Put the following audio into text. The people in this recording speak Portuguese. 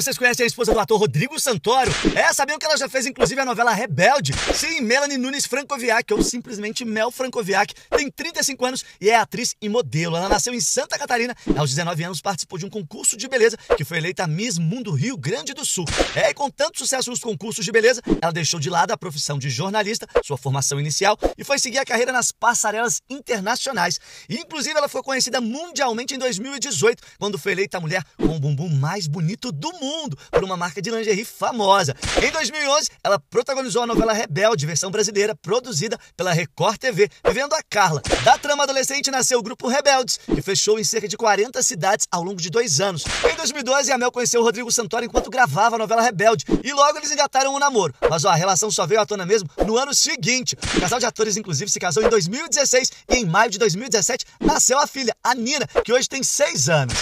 Vocês conhecem a esposa do ator Rodrigo Santoro? É, sabiam que ela já fez inclusive a novela Rebelde? Sim, Melanie Nunes Francoviac, ou simplesmente Mel Francoviac, tem 35 anos e é atriz e modelo. Ela nasceu em Santa Catarina, aos 19 anos participou de um concurso de beleza que foi eleita Miss Mundo Rio Grande do Sul. É, e com tanto sucesso nos concursos de beleza, ela deixou de lado a profissão de jornalista, sua formação inicial, e foi seguir a carreira nas passarelas internacionais. E, inclusive, ela foi conhecida mundialmente em 2018, quando foi eleita a mulher com o bumbum mais bonito do mundo por uma marca de lingerie famosa. Em 2011, ela protagonizou a novela Rebelde, versão brasileira, produzida pela Record TV, vivendo a Carla. Da trama adolescente nasceu o grupo Rebeldes, que fechou em cerca de 40 cidades ao longo de dois anos. Em 2012, a Mel conheceu o Rodrigo Santoro enquanto gravava a novela Rebelde, e logo eles engataram um namoro. Mas ó, a relação só veio à tona mesmo no ano seguinte. O casal de atores, inclusive, se casou em 2016 e em maio de 2017 nasceu a filha, a Nina, que hoje tem seis anos.